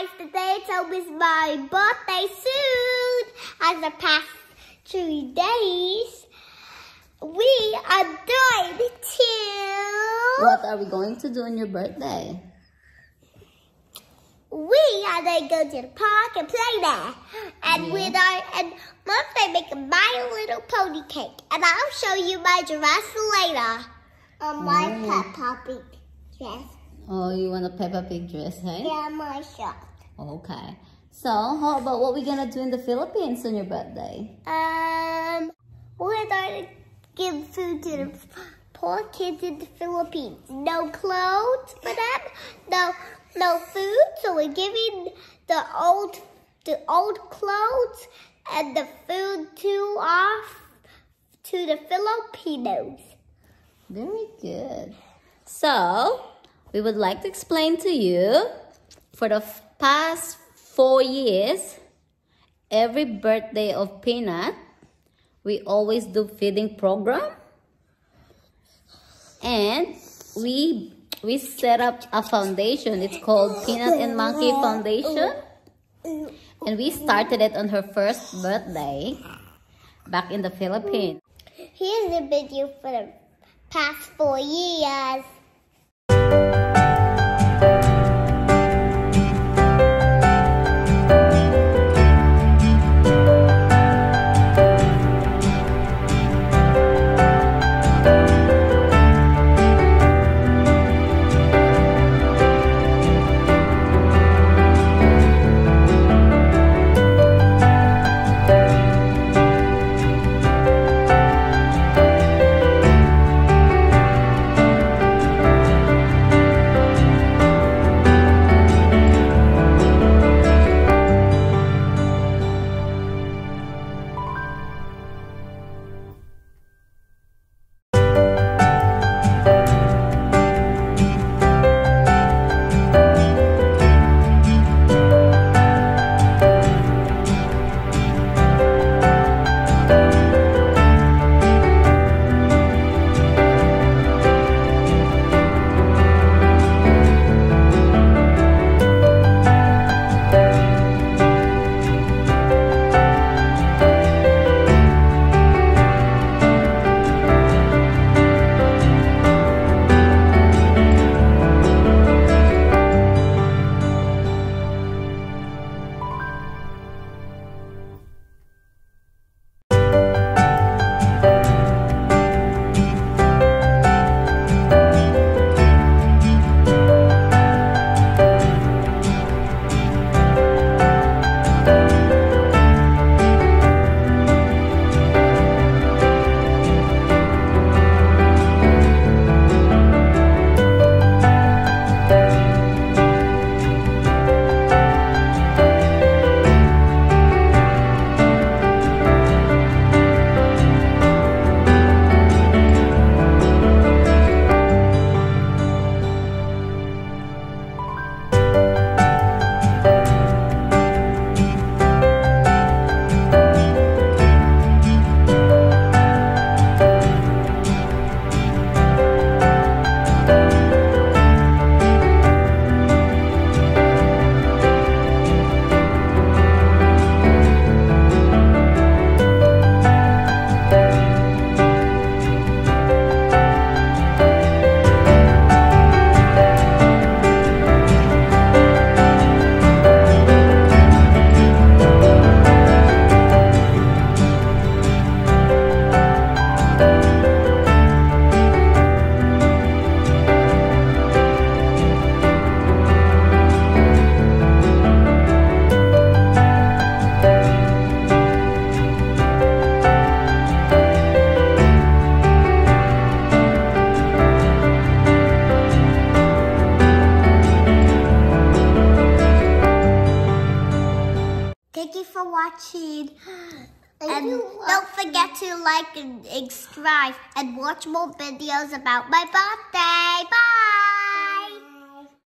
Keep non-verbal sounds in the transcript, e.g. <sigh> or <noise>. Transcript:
guys, today it's almost my birthday soon. As the past three days, we are going to. What are we going to do on your birthday? We are going to go to the park and play there. And Yeah. with our and Mom they make a My Little Pony cake. And I'll show you my dress later. On my Mm. Peppa Pig dress. Oh, you want a Peppa Pig dress, hey? Yeah, my shirt. Okay. So, how about what we gonna do in the Philippines on your birthday? Um, we're to give food to the poor kids in the Philippines. No clothes for them, no no food. So we're giving the old the old clothes and the food to off to the Filipinos. Very good. So, we would like to explain to you for the past four years, every birthday of Peanut, we always do feeding program. And we we set up a foundation. It's called Peanut and Monkey Foundation. And we started it on her first birthday back in the Philippines. Here's a video for the past four years. Watching. <gasps> and don't forget to like and subscribe and watch more videos about my birthday. Bye!